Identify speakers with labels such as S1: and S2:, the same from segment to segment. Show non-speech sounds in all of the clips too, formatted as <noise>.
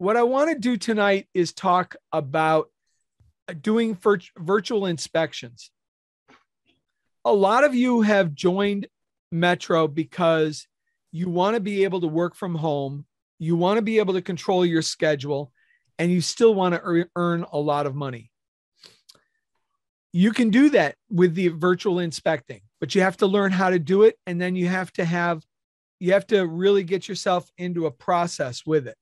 S1: what I want to do tonight is talk about uh, doing vir- virtual inspections. A lot of you have joined Metro because you want to be able to work from home, you want to be able to control your schedule, and you still want to earn a lot of money. You can do that with the virtual inspecting, but you have to learn how to do it. And then you have to have, you have to really get yourself into a process with it.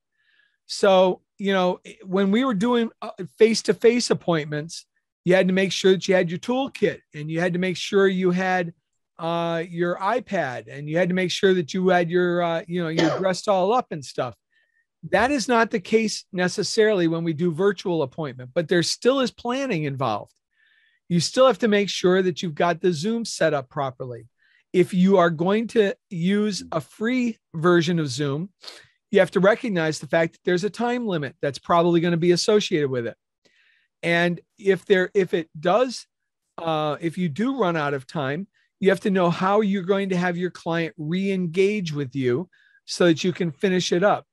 S1: So, you know, when we were doing face to face appointments, you had to make sure that you had your toolkit and you had to make sure you had uh, your iPad and you had to make sure that you had your, uh, you know, you're dressed all up and stuff. That is not the case necessarily when we do virtual appointment, but there still is planning involved. You still have to make sure that you've got the Zoom set up properly. If you are going to use a free version of Zoom, you have to recognize the fact that there's a time limit that's probably going to be associated with it. And if there, if it does, uh, if you do run out of time, you have to know how you're going to have your client re-engage with you so that you can finish it up.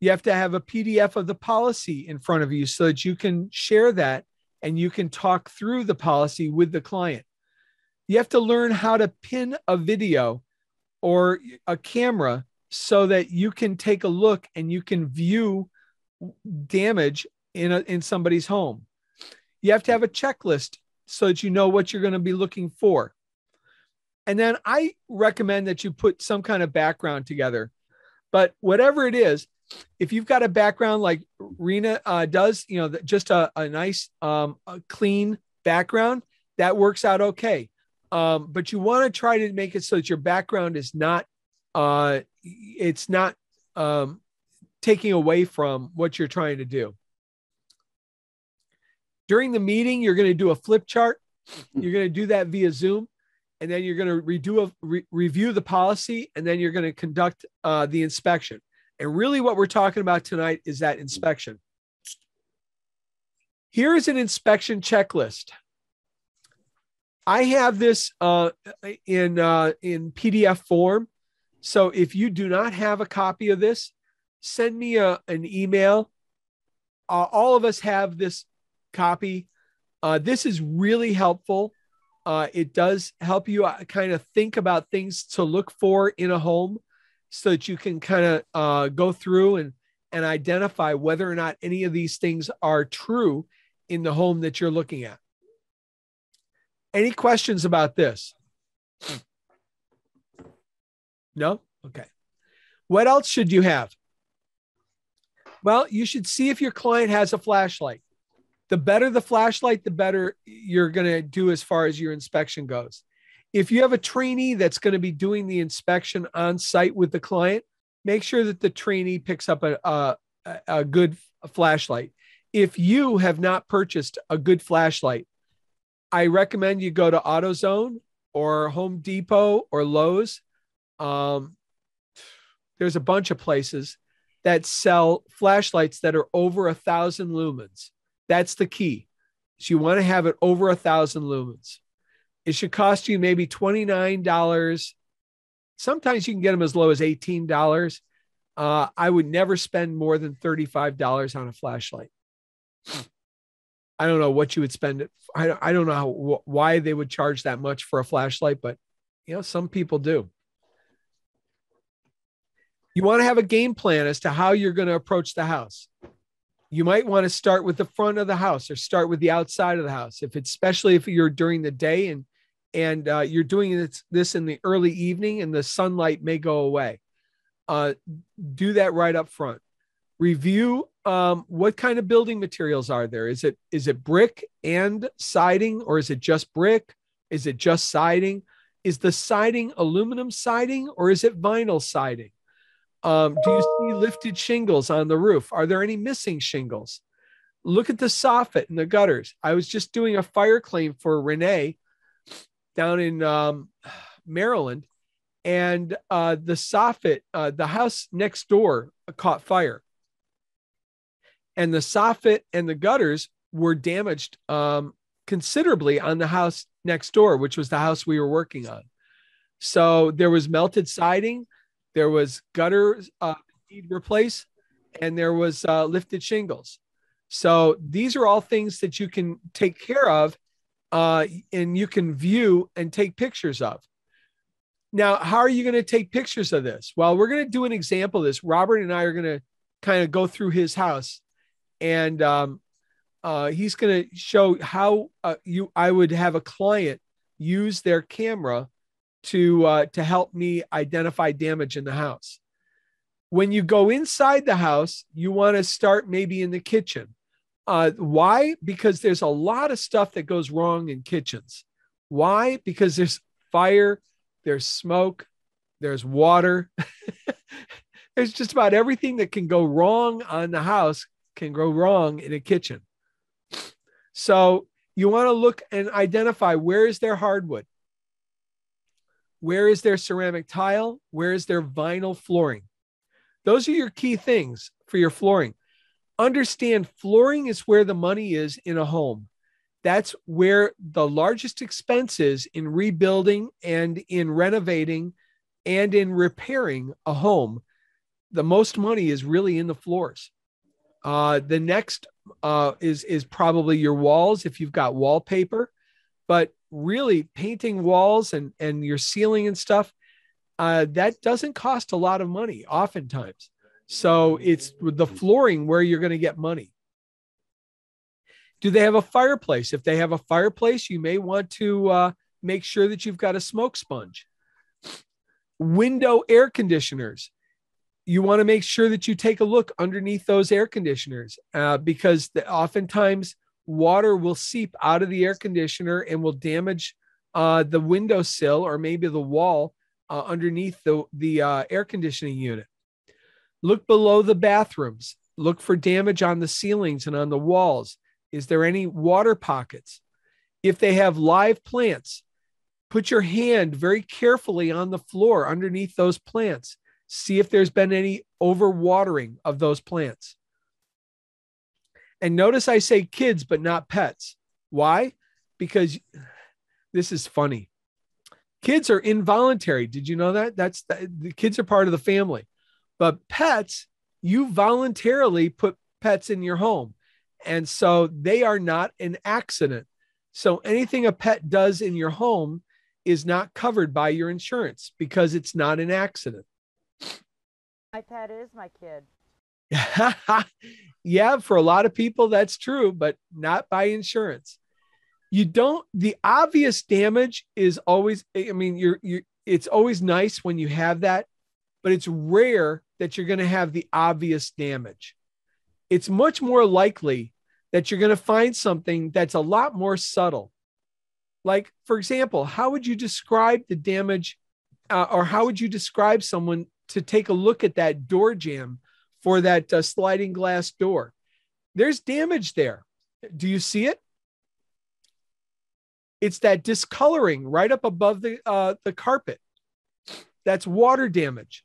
S1: You have to have a PDF of the policy in front of you so that you can share that and you can talk through the policy with the client. You have to learn how to pin a video or a camera so that you can take a look and you can view damage in a, in somebody's home. You have to have a checklist so that you know what you're going to be looking for. And then I recommend that you put some kind of background together. But whatever it is, if you've got a background like Rena uh, does, you know, just a, a nice, um, a clean background, that works out okay. Um, but you want to try to make it so that your background is not, uh, it's not um, taking away from what you're trying to do. During the meeting, you're going to do a flip chart. You're going to do that via Zoom, and then you're going to redo a re- review the policy, and then you're going to conduct uh, the inspection. And really, what we're talking about tonight is that inspection. Here is an inspection checklist. I have this uh, in uh, in PDF form. So if you do not have a copy of this, send me a, an email. Uh, all of us have this copy. Uh, this is really helpful. Uh, it does help you uh, kind of think about things to look for in a home so that you can kind of uh, go through and, and identify whether or not any of these things are true in the home that you're looking at. Any questions about this? No? Okay. What else should you have? Well, you should see if your client has a flashlight. The better the flashlight, the better you're going to do as far as your inspection goes. If you have a trainee that's going to be doing the inspection on site with the client, make sure that the trainee picks up a, a, a good flashlight. If you have not purchased a good flashlight, I recommend you go to AutoZone or Home Depot or Lowe's. Um, there's a bunch of places that sell flashlights that are over a thousand lumens. That's the key. So you want to have it over a thousand lumens. It should cost you maybe $29. Sometimes you can get them as low as $18. Uh, I would never spend more than $35 on a flashlight. I don't know what you would spend. I, I don't know how, why they would charge that much for a flashlight, but you know, some people do. You want to have a game plan as to how you're going to approach the house you might want to start with the front of the house or start with the outside of the house if it's especially if you're during the day and and uh, you're doing this, this in the early evening and the sunlight may go away. Uh, do that right up front. Review um, what kind of building materials are there? Is it is it brick and siding, or is it just brick? Is it just siding? Is the siding aluminum siding or is it vinyl siding? Um, do you see lifted shingles on the roof? Are there any missing shingles? Look at the soffit and the gutters. I was just doing a fire claim for Renee down in um, Maryland, and uh, the soffit, uh, the house next door caught fire. And the soffit and the gutters were damaged um, considerably on the house next door, which was the house we were working on. So there was melted siding, there was gutter uh, replace, and there was uh, lifted shingles. So these are all things that you can take care of uh, and you can view and take pictures of. Now, how are you going to take pictures of this? Well, we're going to do an example of this. Robert and I are going to kind of go through his house and um, uh, he's going to show how uh, you I would have a client use their camera to uh, to help me identify damage in the house. When you go inside the house, you want to start maybe in the kitchen. Uh, why? Because there's a lot of stuff that goes wrong in kitchens. Why? Because there's fire, there's smoke, there's water. <laughs> there's just about everything that can go wrong on the house can go wrong in a kitchen. So you want to look and identify where is their hardwood? Where is their ceramic tile? Where is their vinyl flooring? Those are your key things for your flooring. Understand flooring is where the money is in a home. That's where the largest expense is in rebuilding and in renovating and in repairing a home. The most money is really in the floors. Uh, the next uh, is is probably your walls if you've got wallpaper, but really painting walls and and your ceiling and stuff uh, that doesn't cost a lot of money oftentimes. So it's the flooring where you're going to get money. Do they have a fireplace? If they have a fireplace, you may want to uh, make sure that you've got a smoke sponge. Window air conditioners you want to make sure that you take a look underneath those air conditioners uh, because the, oftentimes water will seep out of the air conditioner and will damage uh, the windowsill or maybe the wall uh, underneath the, the uh, air conditioning unit. Look below the bathrooms. Look for damage on the ceilings and on the walls. Is there any water pockets? If they have live plants, put your hand very carefully on the floor underneath those plants see if there's been any overwatering of those plants. And notice I say kids, but not pets. Why? Because this is funny. Kids are involuntary. Did you know that? That's the, the kids are part of the family. But pets, you voluntarily put pets in your home. And so they are not an accident. So anything a pet does in your home is not covered by your insurance because it's not an accident.
S2: My pet is my kid. <laughs>
S1: yeah, for a lot of people, that's true, but not by insurance. You don't, the obvious damage is always, I mean, you're, you're, it's always nice when you have that, but it's rare that you're going to have the obvious damage. It's much more likely that you're going to find something that's a lot more subtle. Like, for example, how would you describe the damage, uh, or how would you describe someone to take a look at that door jamb for that uh, sliding glass door. There's damage there. Do you see it? It's that discoloring right up above the uh, the carpet. That's water damage.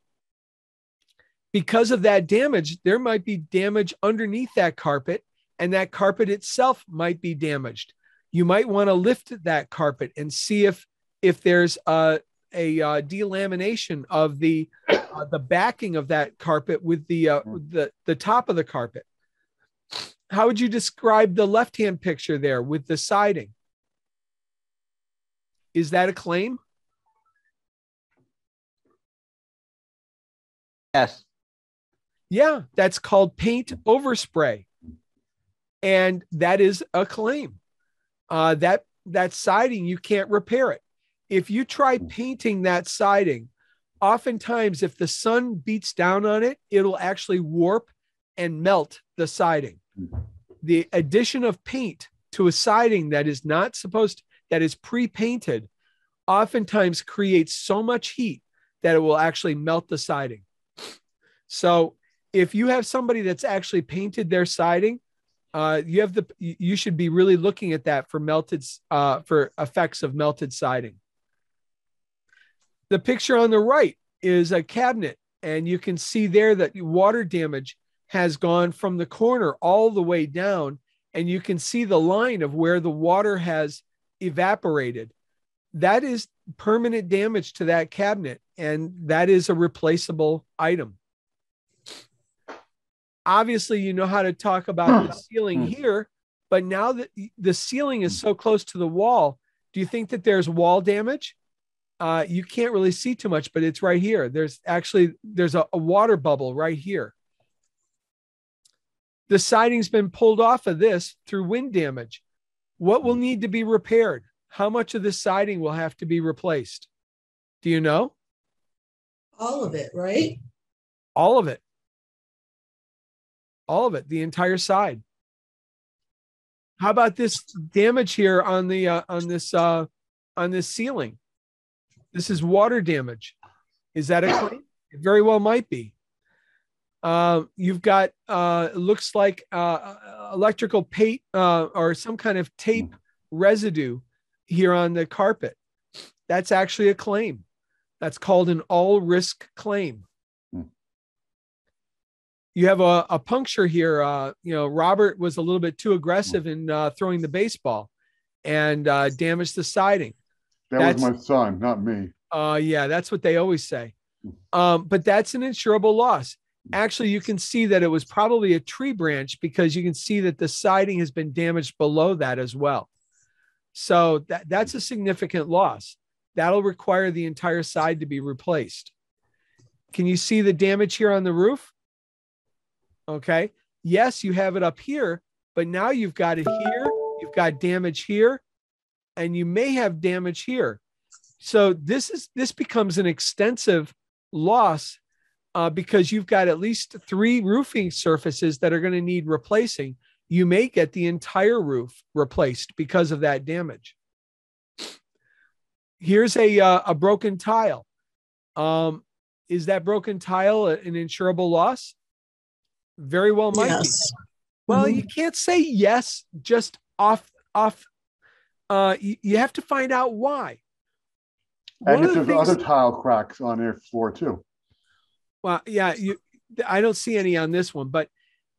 S1: Because of that damage, there might be damage underneath that carpet, and that carpet itself might be damaged. You might want to lift that carpet and see if if there's a, a uh, delamination of the uh, the backing of that carpet with the uh, the the top of the carpet. How would you describe the left hand picture there with the siding? Is that a claim?
S3: Yes.
S1: Yeah, that's called paint overspray, and that is a claim. Uh, that that siding you can't repair it. If you try painting that siding oftentimes if the sun beats down on it, it'll actually warp and melt the siding. The addition of paint to a siding that is not supposed that is pre-painted oftentimes creates so much heat that it will actually melt the siding. So if you have somebody that's actually painted their siding, uh, you have the you should be really looking at that for melted uh, for effects of melted siding. The picture on the right is a cabinet, and you can see there that water damage has gone from the corner all the way down, and you can see the line of where the water has evaporated. That is permanent damage to that cabinet, and that is a replaceable item. obviously you know how to talk about the ceiling
S3: Hmm.
S1: here, but now that the ceiling is so close to the wall, do you think that there's wall damage? Uh, you can't really see too much, but it's right here. There's actually there's a, a water bubble right here. The siding's been pulled off of this through wind damage. What will need to be repaired? How much of the siding will have to be replaced? Do you know?
S4: All of it, right?
S1: All of it. All of it, the entire side. How about this damage here on the uh, on this uh, on this ceiling? This is water damage. Is that a <coughs> claim? It very well might be. Uh, you've got uh, looks like uh, electrical paint uh, or some kind of tape residue here on the carpet. That's actually a claim. That's called an all risk claim.
S3: Hmm.
S1: You have a, a puncture here. Uh, you know, Robert was a little bit too aggressive in uh, throwing the baseball and uh, damaged the siding.
S3: That
S1: That's-
S3: was my son, not me.
S1: Uh, yeah, that's what they always say. Um, but that's an insurable loss. Actually, you can see that it was probably a tree branch because you can see that the siding has been damaged below that as well. So that, that's a significant loss. That'll require the entire side to be replaced. Can you see the damage here on the roof? Okay. Yes, you have it up here, but now you've got it here. You've got damage here, and you may have damage here. So this is this becomes an extensive loss uh, because you've got at least three roofing surfaces that are going to need replacing. You may get the entire roof replaced because of that damage. Here's a uh, a broken tile. Um, is that broken tile an insurable loss? Very well might be.
S4: Yes.
S1: Well,
S4: Mhm.
S1: you can't say yes just off off. Uh, you, you have to find out why.
S3: And if
S1: the
S3: there's other tile cracks on their floor too.
S1: Well, yeah, you. I don't see any on this one, but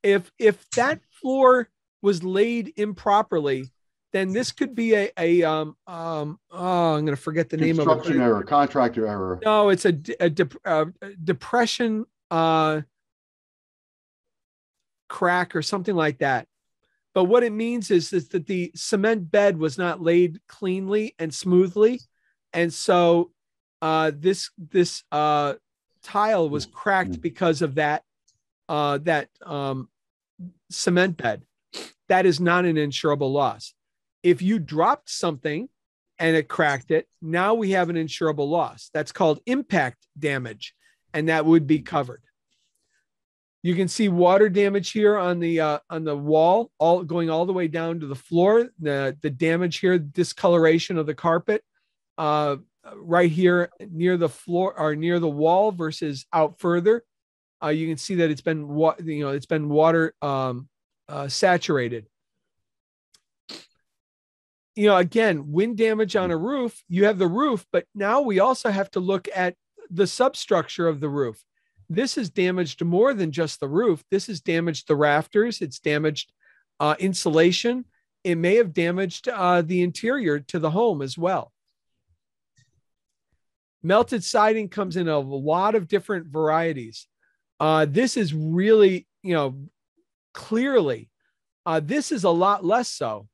S1: if if that floor was laid improperly, then this could be a a um um oh I'm gonna forget the name of
S3: Construction error, contractor error.
S1: No, it's a, a, dep- uh, depression uh crack or something like that. But what it means is, is that the cement bed was not laid cleanly and smoothly, and so uh, this this uh, tile was cracked because of that uh, that um, cement bed. That is not an insurable loss. If you dropped something and it cracked it, now we have an insurable loss. That's called impact damage, and that would be covered. You can see water damage here on the uh, on the wall, all going all the way down to the floor. The the damage here, discoloration of the carpet, uh, right here near the floor or near the wall versus out further. Uh, you can see that it's been you know it's been water um, uh, saturated. You know, again, wind damage on a roof. You have the roof, but now we also have to look at the substructure of the roof this has damaged more than just the roof. This has damaged the rafters. It's damaged uh, insulation. It may have damaged uh, the interior to the home as well. Melted siding comes in a lot of different varieties. Uh, this is really, you know, clearly, uh, this is a lot less so.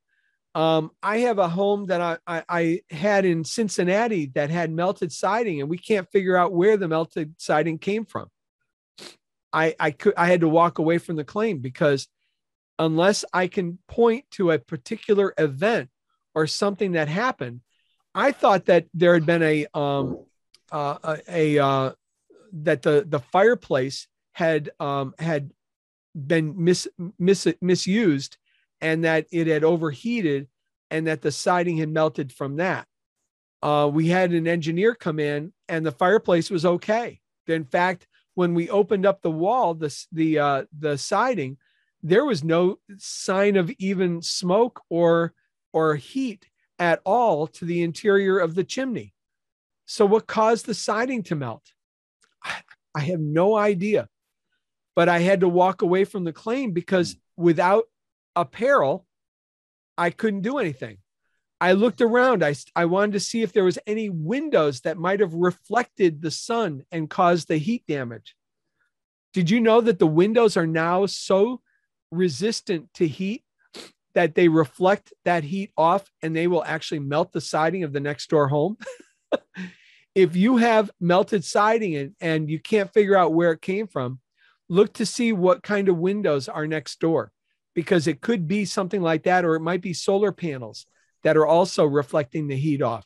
S1: Um, I have a home that I, I, I had in Cincinnati that had melted siding, and we can't figure out where the melted siding came from. I I could I had to walk away from the claim because unless I can point to a particular event or something that happened, I thought that there had been a um uh, a, a uh, that the the fireplace had um had been mis, mis misused and that it had overheated and that the siding had melted from that. Uh, we had an engineer come in and the fireplace was okay. In fact, when we opened up the wall, the the uh, the siding, there was no sign of even smoke or or heat at all to the interior of the chimney. So what caused the siding to melt? I, I have no idea. But I had to walk away from the claim because without a peril, I couldn't do anything. I looked around. I, I wanted to see if there was any windows that might have reflected the sun and caused the heat damage. Did you know that the windows are now so resistant to heat that they reflect that heat off and they will actually melt the siding of the next door home? <laughs> if you have melted siding and, and you can't figure out where it came from, look to see what kind of windows are next door because it could be something like that, or it might be solar panels that are also reflecting the heat off.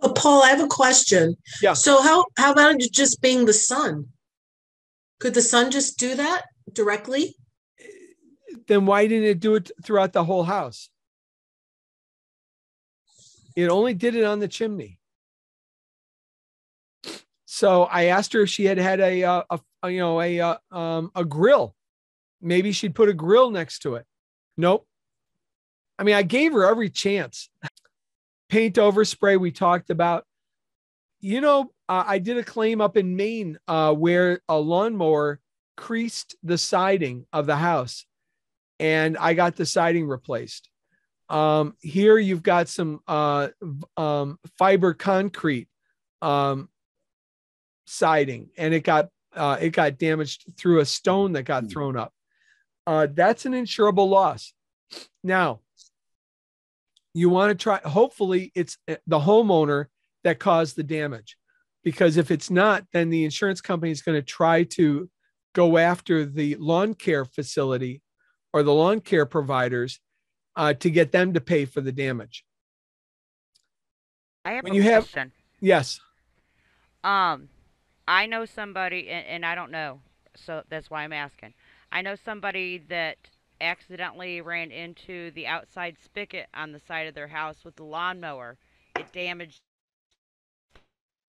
S4: Oh, Paul, I have a question.
S1: Yeah.
S4: So how how about it just being the sun? Could the sun just do that directly?
S1: Then why didn't it do it throughout the whole house? It only did it on the chimney. So I asked her if she had had a, uh, a, a you know a uh, um, a grill. Maybe she'd put a grill next to it. Nope. I mean, I gave her every chance. Paint overspray we talked about. You know, uh, I did a claim up in Maine uh, where a lawnmower creased the siding of the house, and I got the siding replaced. Um, here you've got some uh, um, fiber concrete um, siding, and it got uh, it got damaged through a stone that got thrown up. Uh, that's an insurable loss. Now, you want to try. Hopefully, it's uh, the homeowner that caused the damage, because if it's not, then the insurance company is going to try to go after the lawn care facility or the lawn care providers uh, to get them to pay for the damage.
S2: I have
S1: When
S2: a
S1: you have-
S2: question.
S1: Yes.
S2: Um, I know somebody, and, and I don't know, so that's why I'm asking. I know somebody that accidentally ran into the outside spigot on the side of their house with the lawnmower. It damaged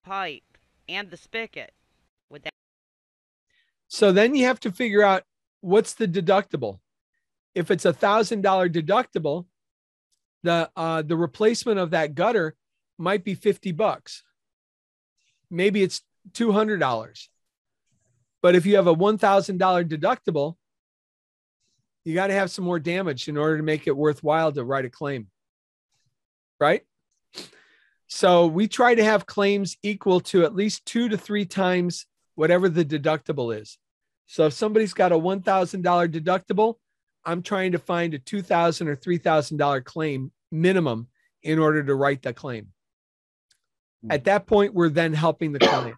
S2: pipe and the spigot. Would that?
S1: So then you have to figure out what's the deductible. If it's a thousand dollar deductible, the uh, the replacement of that gutter might be fifty bucks. Maybe it's two hundred dollars. But if you have a one thousand dollar deductible, you got to have some more damage in order to make it worthwhile to write a claim. Right? So we try to have claims equal to at least two to three times whatever the deductible is. So if somebody's got a $1,000 deductible, I'm trying to find a $2,000 or $3,000 claim minimum in order to write the claim. Hmm. At that point, we're then helping the client.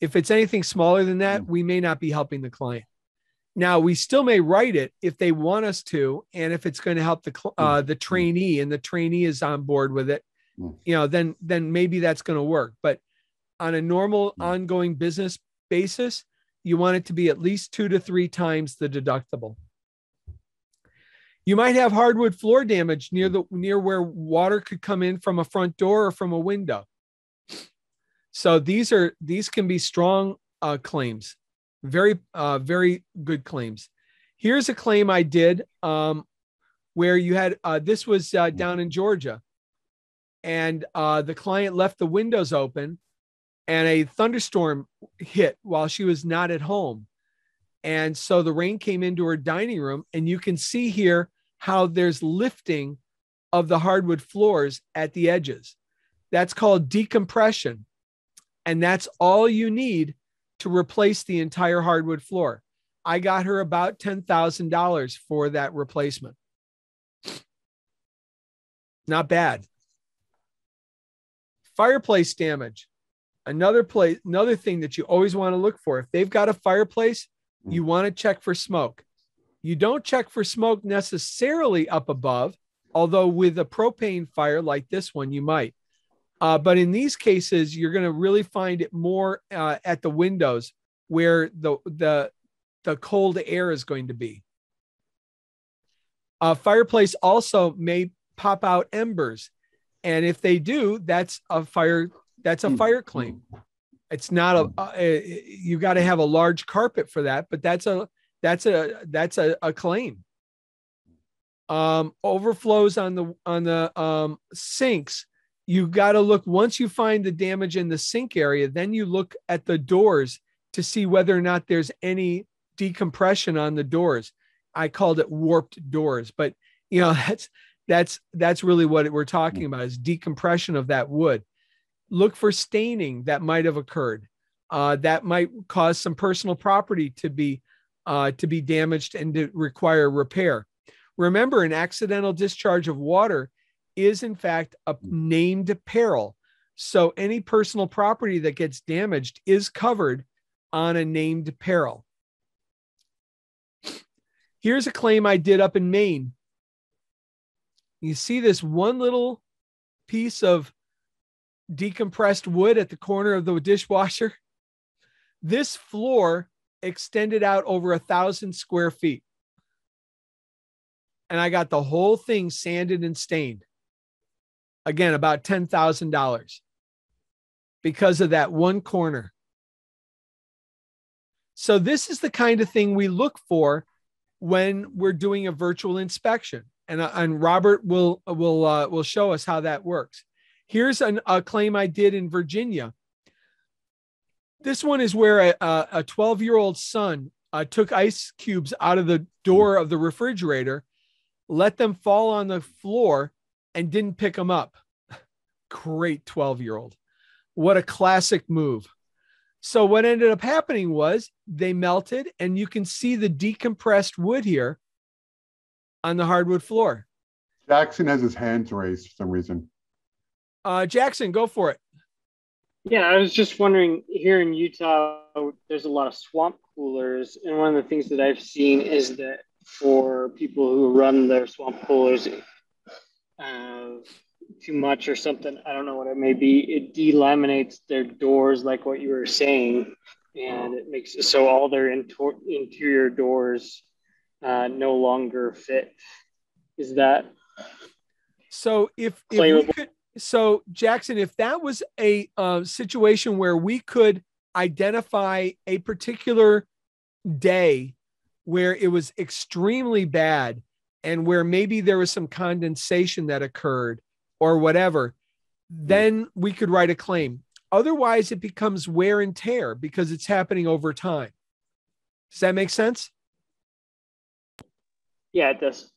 S1: If it's anything smaller than that, hmm. we may not be helping the client. Now, we still may write it if they want us to, and if it's going to help the uh, the trainee, and the trainee is on board with it,
S3: Mm.
S1: you know, then then maybe that's going to work. But on a normal
S3: Mm.
S1: ongoing business basis, you want it to be at least two to three times the deductible. You might have hardwood floor damage near the near where water could come in from a front door or from a window. So these are these can be strong uh, claims, very uh, very good claims. Here's a claim I did um, where you had uh, this was uh, down in Georgia, and uh, the client left the windows open, and a thunderstorm hit while she was not at home, and so the rain came into her dining room, and you can see here how there's lifting of the hardwood floors at the edges. That's called decompression. And that's all you need to replace the entire hardwood floor. I got her about $10,000 for that replacement. Not bad. Fireplace damage. Another place, another thing that you always want to look for. If they've got a fireplace, mm-hmm. you want to check for smoke. You don't check for smoke necessarily up above, although with a propane fire like this one, you might. Uh, but in these cases, you're going to really find it more uh, at the windows where the the the cold air is going to be. A fireplace also may pop out embers, and if they do, that's a fire. That's a fire claim. It's not a. a you got to have a large carpet for that, but that's a that's a that's a, a claim. Um, overflows on the on the um, sinks you got to look once you find the damage in the sink area then you look at the doors to see whether or not there's any decompression on the doors. I called it warped doors but you know <laughs> that's that's that's really what we're talking about is decompression of that wood. Look for staining that might have occurred. Uh, that might cause some personal property to be uh, to be damaged and to require repair. Remember, an accidental discharge of water is in fact a hmm. named peril. So any personal property that gets damaged is covered on a named peril. Here's a claim I did up in Maine. You see this one little piece of decompressed wood at the corner of the dishwasher? This floor extended out over a thousand square feet. And I got the whole thing sanded and stained. Again, about $10,000 because of that one corner. So, this is the kind of thing we look for when we're doing a virtual inspection. And, uh, and Robert will, will, uh, will show us how that works. Here's an, a claim I did in Virginia. This one is where a 12 year old son uh, took ice cubes out of the door of the refrigerator, let them fall on the floor, and didn't pick them up. Great 12 year old. What a classic move. So, what ended up happening was they melted, and you can see the decompressed wood here on the hardwood floor.
S3: Jackson has his hands raised for some reason.
S1: Uh, Jackson, go for it.
S5: Yeah, I was just wondering here in Utah, there's a lot of swamp coolers. And one of the things that I've seen is that for people who run their swamp coolers too much or something, I don't know what it may be, it delaminates their doors, like what you were saying. And it makes it so all their intor- interior doors uh, no longer fit. Is that
S1: so? If, if we could, so Jackson, if that was a uh, situation where we could identify a particular day where it was extremely bad and where maybe there was some condensation that occurred or whatever, then we could write a claim. Otherwise, it becomes wear and tear because it's happening over time. Does that make sense?
S5: Yeah, it does.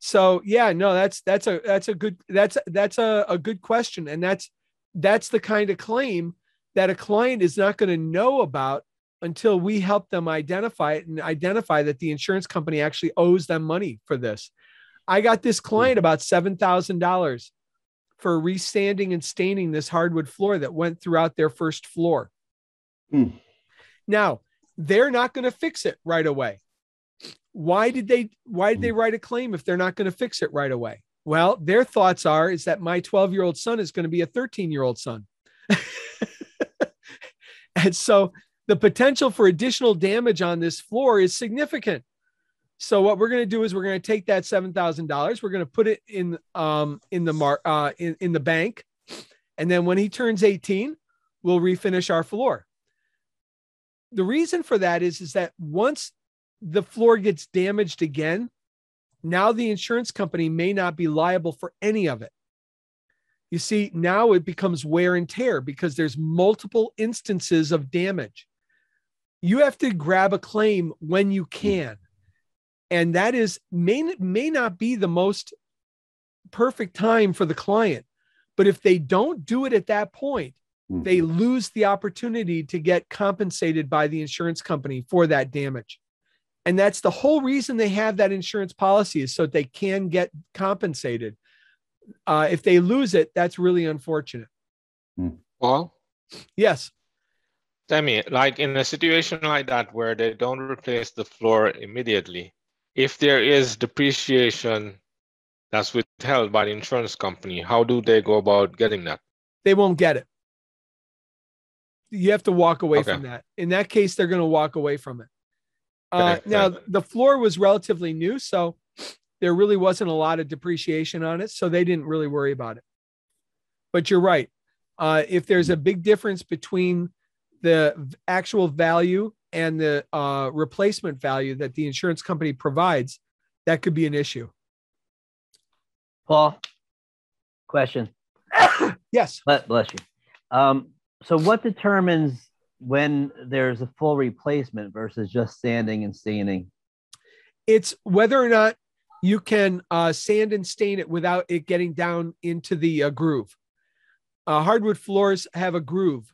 S1: So yeah, no, that's that's a that's a good that's that's a, a good question. And that's that's the kind of claim that a client is not going to know about until we help them identify it and identify that the insurance company actually owes them money for this. I got this client about seven thousand dollars for resanding and staining this hardwood floor that went throughout their first floor.
S3: Hmm.
S1: Now, they're not going to fix it right away why did they why did they
S3: Hmm.
S1: write a claim if they're not going to fix it right away well their thoughts are is that my 12 year old son is going to be a 13 year old son <laughs> and so the potential for additional damage on this floor is significant so what we're going to do is we're going to take that $7000 we're going to put it in um in the uh in, in the bank and then when he turns 18 we'll refinish our floor the reason for that is is that once the floor gets damaged again, now the insurance company may not be liable for any of it. You see, now it becomes wear and tear because there's multiple instances of damage. You have to grab a claim when you can. And that is may, may not be the most perfect time for the client. But if they don't do it at that point,
S3: Mhm.
S1: they lose the opportunity to get compensated by the insurance company for that damage. And that's the whole reason they have that insurance policy is so that they can get compensated. Uh, if they lose it, that's really unfortunate.
S6: Well,
S1: Yes.
S6: tell me, like in a situation like that where they don't replace the floor immediately, if there is depreciation that's withheld by the insurance company, how do they go about getting that?
S1: They won't get it. You have to walk away
S6: Okay.
S1: from that. In that case, they're going to walk away from it. Uh,
S6: Okay,
S1: now, the floor was relatively new, so there really wasn't a lot of depreciation on it. So they didn't really worry about it. But you're right. Uh, if there's a big difference between the actual value and the uh, replacement value that the insurance company provides, that could be an issue.
S7: Paul, question.
S1: Yes.
S7: Bless, you. Um, so, what determines when there's a full replacement versus just sanding and staining?
S1: it's whether or not you can uh, sand and stain it without it getting down into the uh, groove. Uh, hardwood floors have a groove,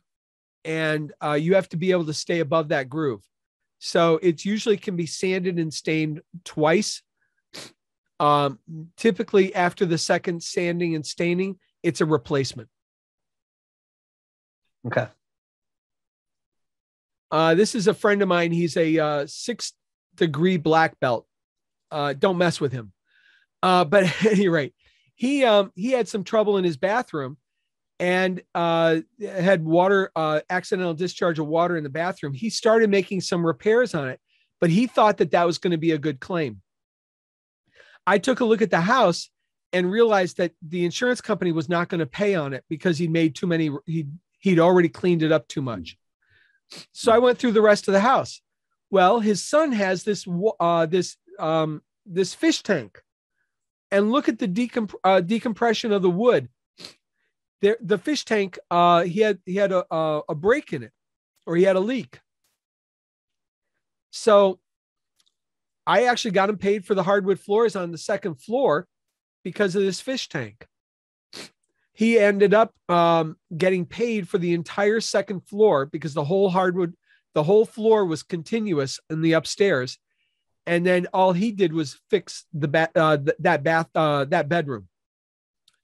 S1: and uh, you have to be able to stay above that groove. So it usually can be sanded and stained twice. Um, typically, after the second sanding and staining, it's a replacement.
S7: Okay.
S1: Uh, this is a friend of mine. He's a uh, six degree black belt. Uh, don't mess with him. Uh, but <laughs> at any rate, he um, he had some trouble in his bathroom and uh, had water uh, accidental discharge of water in the bathroom. He started making some repairs on it, but he thought that that was going to be a good claim. I took a look at the house and realized that the insurance company was not going to pay on it because he made too many. He he'd already cleaned it up too much. So I went through the rest of the house. Well, his son has this uh, this um, this fish tank, and look at the decomp- uh, decompression of the wood. There, the fish tank. Uh, he had he had a, a a break in it, or he had a leak. So, I actually got him paid for the hardwood floors on the second floor because of this fish tank. He ended up um, getting paid for the entire second floor because the whole hardwood, the whole floor was continuous in the upstairs, and then all he did was fix the ba- uh, th- that bath uh, that bedroom.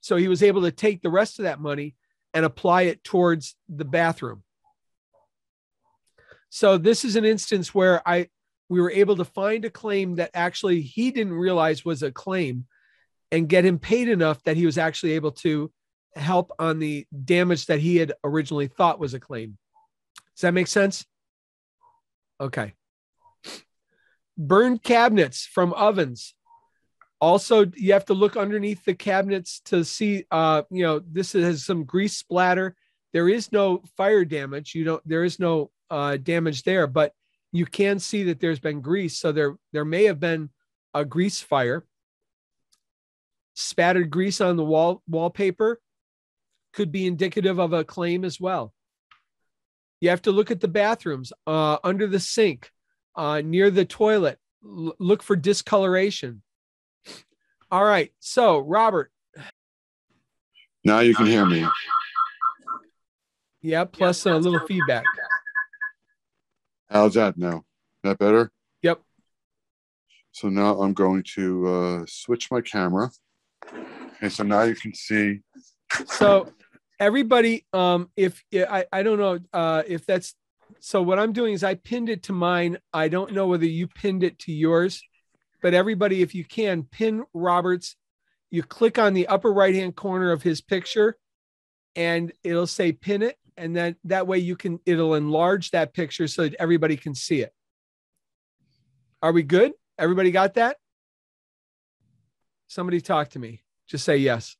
S1: So he was able to take the rest of that money and apply it towards the bathroom. So this is an instance where I we were able to find a claim that actually he didn't realize was a claim and get him paid enough that he was actually able to help on the damage that he had originally thought was a claim. Does that make sense? Okay. Burned cabinets from ovens. Also, you have to look underneath the cabinets to see, uh, you know, this has some grease splatter. There is no fire damage. You don't, there is no uh, damage there, but you can see that there's been grease. So there, there may have been a grease fire. Spattered grease on the wall wallpaper could be indicative of a claim as well. You have to look at the bathrooms uh, under the sink, uh, near the toilet. L- look for discoloration. All right. So, Robert.
S3: Now you can hear me.
S1: Yeah. Plus a little feedback.
S3: How's that now? That better?
S1: Yep.
S3: So now I'm going to uh, switch my camera. Okay, so now you can see.
S1: So, everybody, um, if I, I don't know uh, if that's so, what I'm doing is I pinned it to mine. I don't know whether you pinned it to yours, but everybody, if you can, pin Roberts. You click on the upper right hand corner of his picture, and it'll say pin it, and then that way you can it'll enlarge that picture so that everybody can see it. Are we good? Everybody got that? Somebody talk to me. Just say yes.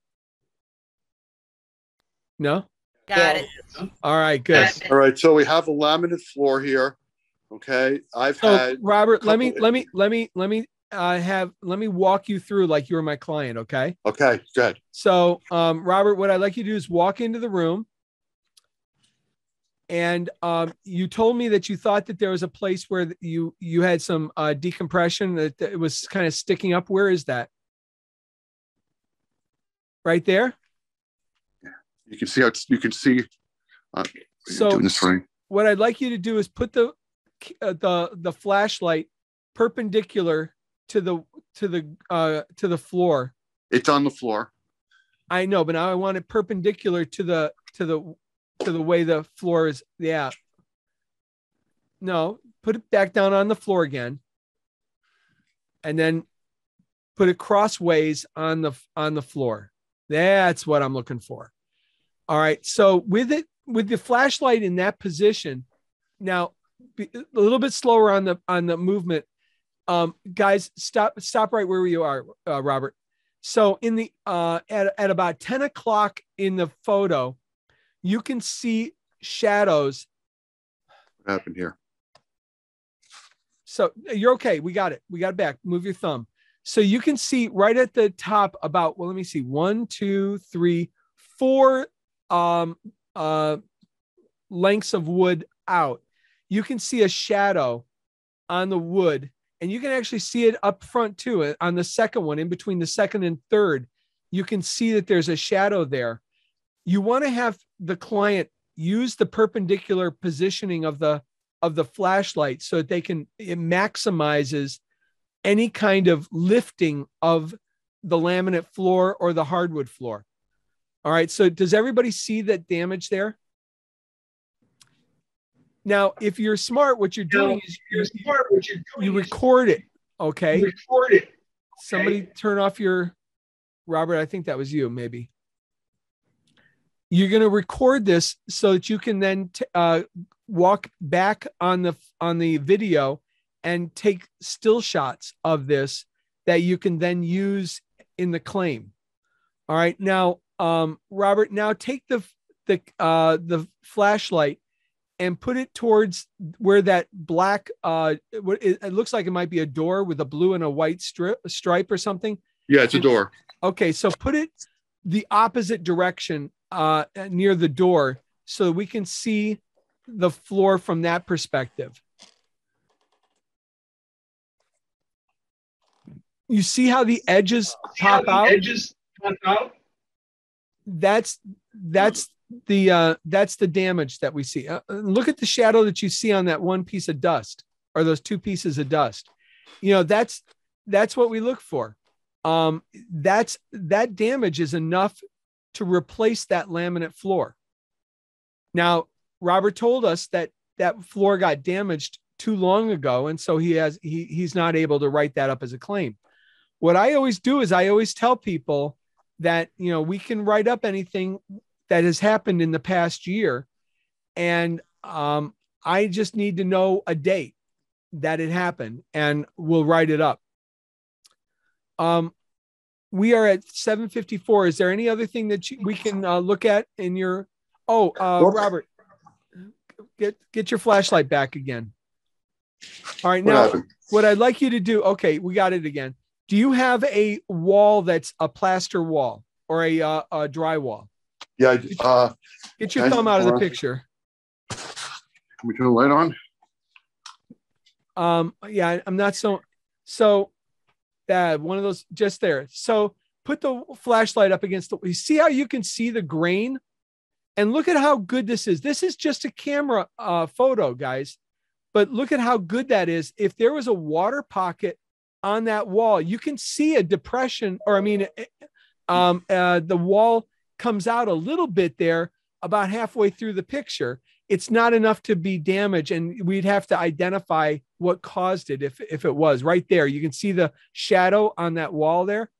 S1: No?
S2: Got it.
S1: All right, good.
S3: All right, so we have a laminate floor here. Okay, I've
S1: So
S3: had
S1: Robert, let me
S3: couple-
S1: let me let me let me uh have let me walk you through like you were my client, okay?
S3: okay, good.
S1: So um Robert, what I'd like you to do is walk into the room. And um, you told me that you thought that there was a place where you you had some uh, decompression that that it was kind of sticking up. Where is that? Right there.
S3: You can see how it's, you can see. Uh,
S1: So-
S3: doing this
S1: what I'd like you to do is put the uh, the the flashlight perpendicular to the to the uh to the floor.
S3: It's on the floor.
S1: I know, but now I want it perpendicular to the to the to the way the floor is. Yeah. No, put it back down on the floor again. And then put it crossways on the on the floor. That's what I'm looking for. All right. So with it with the flashlight in that position, now be a little bit slower on the on the movement. Um, guys, stop stop right where you are, uh, Robert. So in the uh at, at about 10 o'clock in the photo, you can see shadows.
S3: What happened here?
S1: So you're okay. We got it. We got it back. Move your thumb. So you can see right at the top about, well, let me see, one, two, three, four um uh lengths of wood out. You can see a shadow on the wood, and you can actually see it up front too. uh, On the second one, in between the second and third, you can see that there's a shadow there. You want to have the client use the perpendicular positioning of the of the flashlight so that they can it maximizes any kind of lifting of the laminate floor or the hardwood floor. All right. So does everybody see that damage there? Now, if you're smart, what you're doing is
S8: You're smart, what you're doing
S1: you record it. Okay.
S8: you record it.
S1: Somebody turn off your Robert. I think that was you, maybe. You're going to record this so that you can then t- uh, walk back on the on the video and take still shots of this that you can then use in the claim. All right. Now, um, Robert, now take the the uh, the flashlight and put it towards where that black uh what it, it looks like it might be a door with a blue and a white strip stripe or something
S3: Yeah, it's a door.
S1: okay so put it the opposite direction uh near the door so we can see the floor from that perspective you see how the edges
S8: See how
S1: pop
S8: the
S1: out
S8: Edges pop out.
S1: that's that's the uh that's the damage that we see. Uh, look at the shadow that you see on that one piece of dust or those two pieces of dust. You know that's that's what we look for. Um that's that damage is enough to replace that laminate floor. Now robert told us that that floor got damaged too long ago and so he has he he's not able to write that up as a claim. What i always do is i always tell people that you know we can write up anything that has happened in the past year and um, i just need to know a date that it happened and we'll write it up um, we are at 754 is there any other thing that you, we can uh, look at in your oh uh, robert get get your flashlight back again all right
S3: What
S1: now
S3: happened?
S1: what I'd like you to do, okay, we got it again. Do you have a wall that's a plaster wall or a, uh, a drywall?
S3: Yeah, I- uh,
S1: Get your thumb out of the picture.
S3: can we turn the light on?
S1: Um, yeah, I'm not so, so that one of those just there. So put the flashlight up against the, you see how you can see the grain and look at how good this is. This is just a camera uh, photo, guys, but look at how good that is. If there was a water pocket on that wall, you can see a depression, or I mean, eh, um, uh, the wall comes out a little bit there, about halfway through the picture. It's not enough to be damaged, and we'd have to identify what caused it if if it was right there. You can see the shadow on that wall there.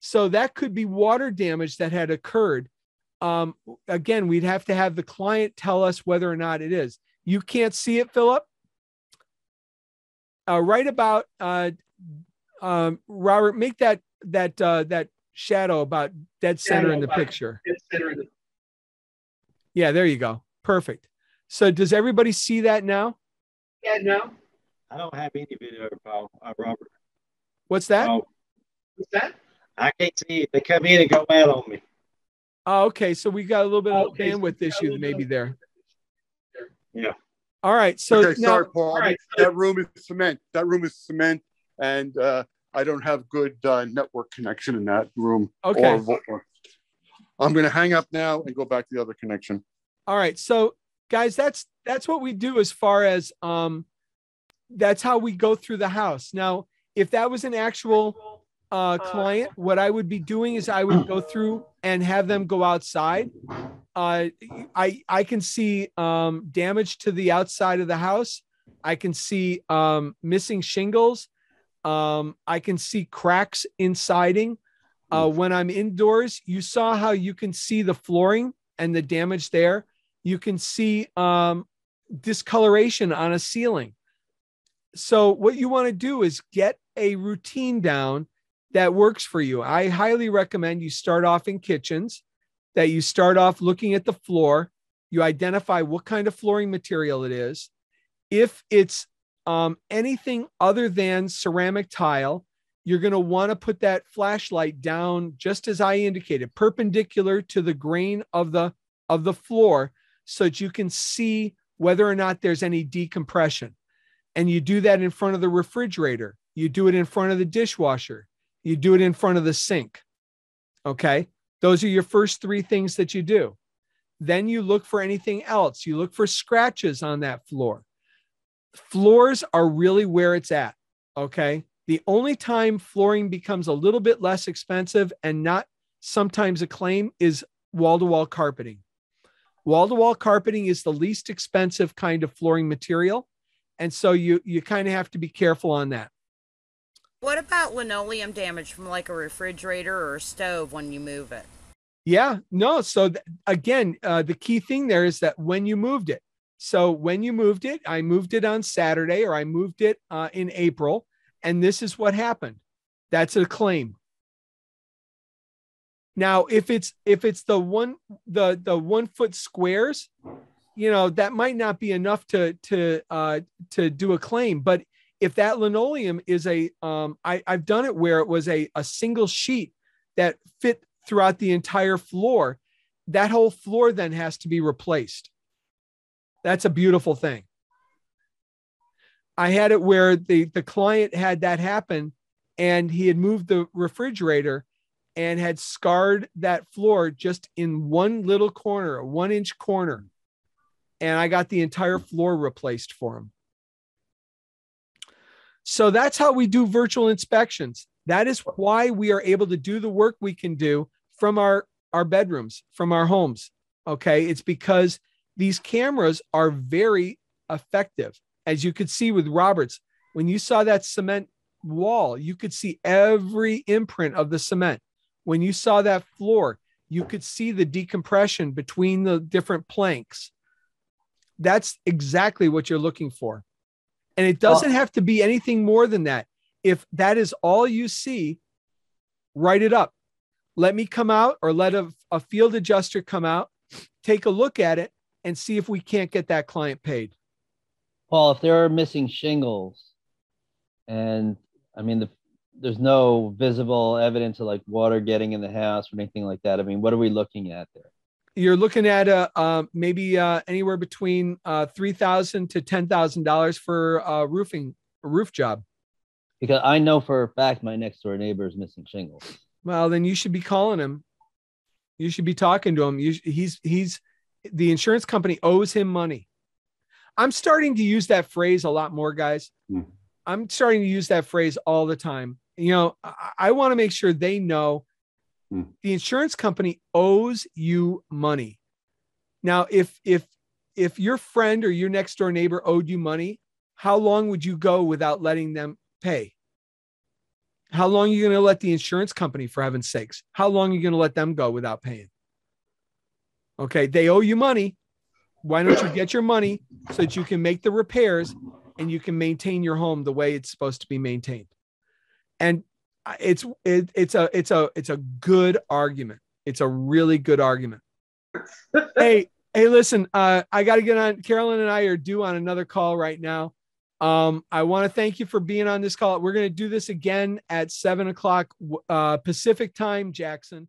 S1: So that could be water damage that had occurred. Um, again, we'd have to have the client tell us whether or not it is. You can't see it, Philip. Uh, right about uh, um, Robert, make that that uh, that shadow about dead center in the picture.
S8: In the
S1: Yeah, there you go. Perfect. So does everybody see that now?
S8: yeah, no.
S9: I don't have any video, Paul, uh, Robert.
S1: What's that?
S9: Oh,
S8: What's that?
S9: I can't see it. They come in and go out on me.
S1: Oh, okay. So we got a little bit of
S8: Okay,
S1: bandwidth
S8: we got a
S1: issue maybe there.
S9: Yeah.
S1: All right. So
S3: okay,
S1: now,
S3: sorry, Paul.
S8: all right,
S3: that room is cement. That room is cement, and uh, I don't have good uh, network connection in that room.
S1: Okay.
S3: Or, or- I'm going to hang up now and go back to the other connection.
S1: all right. So guys, that's that's what we do as far as um that's how we go through the house. Now, if that was an actual uh client, what I would be doing is I would go through and have them go outside. Uh I I can see um damage to the outside of the house. I can see um missing shingles. Um I can see cracks in siding. Uh, when I'm indoors, you saw how you can see the flooring and the damage there. You can see um, discoloration on a ceiling. So, what you want to do is get a routine down that works for you. I highly recommend you start off in kitchens, that you start off looking at the floor, you identify what kind of flooring material it is. If it's um, anything other than ceramic tile, you're going to want to put that flashlight down just as I indicated, perpendicular to the grain of the of the floor so that you can see whether or not there's any decompression. And you do that in front of the refrigerator. You do it in front of the dishwasher. You do it in front of the sink. Okay. Those are your first three things that you do. Then you look for anything else. You look for scratches on that floor. Floors are really where it's at. Okay. The only time flooring becomes a little bit less expensive and not sometimes a claim is wall to wall carpeting. Wall to wall carpeting is the least expensive kind of flooring material. And so you, you kind of have to be careful on that.
S2: What about linoleum damage from like a refrigerator or a stove when you move it?
S1: Yeah, no. So th- again, uh, the key thing there is that when you moved it. So when you moved it, I moved it on Saturday or I moved it uh, in April, and this is what happened. That's a claim. Now, if it's if it's the one the the one foot squares, you know that might not be enough to to uh, to do a claim. But if that linoleum is a um, I, I've done it where it was a a single sheet that fit throughout the entire floor, that whole floor then has to be replaced. That's a beautiful thing. I had it where the, the client had that happen and he had moved the refrigerator and had scarred that floor just in one little corner, a one inch corner. And I got the entire floor replaced for him. So that's how we do virtual inspections. That is why we are able to do the work we can do from our, our bedrooms, from our homes. Okay. It's because these cameras are very effective. As you could see with Roberts, when you saw that cement wall, you could see every imprint of the cement. When you saw that floor, you could see the decompression between the different planks. That's exactly what you're looking for. And it doesn't have to be anything more than that. If that is all you see, write it up. Let me come out or let a, a field adjuster come out, take a look at it, and see if we can't get that client paid.
S7: Paul, if there are missing shingles, and I mean, the, there's no visible evidence of like water getting in the house or anything like that. I mean, what are we looking at there?
S1: You're looking at a uh, maybe uh, anywhere between uh, three thousand to ten thousand dollars for a roofing a roof job.
S7: Because I know for a fact my next door neighbor is missing shingles.
S1: Well, then you should be calling him. You should be talking to him. You, he's he's the insurance company owes him money. I'm starting to use that phrase a lot more, guys.
S3: Mm.
S1: I'm starting to use that phrase all the time. You know, I, I want to make sure they know
S3: Mm.
S1: the insurance company owes you money. Now, if if if your friend or your next door neighbor owed you money, how long would you go without letting them pay? How long are you going to let the insurance company, for heaven's sakes? How long are you going to let them go without paying? Okay, they owe you money. Why don't you get your money so that you can make the repairs and you can maintain your home the way it's supposed to be maintained? And it's it, it's a it's a it's a good argument. It's a really good argument. <laughs> hey, hey, listen, uh, I got to get on. Carolyn and I are due on another call right now. Um, I want to thank you for being on this call. We're going to do this again at seven o'clock uh, Pacific time, Jackson.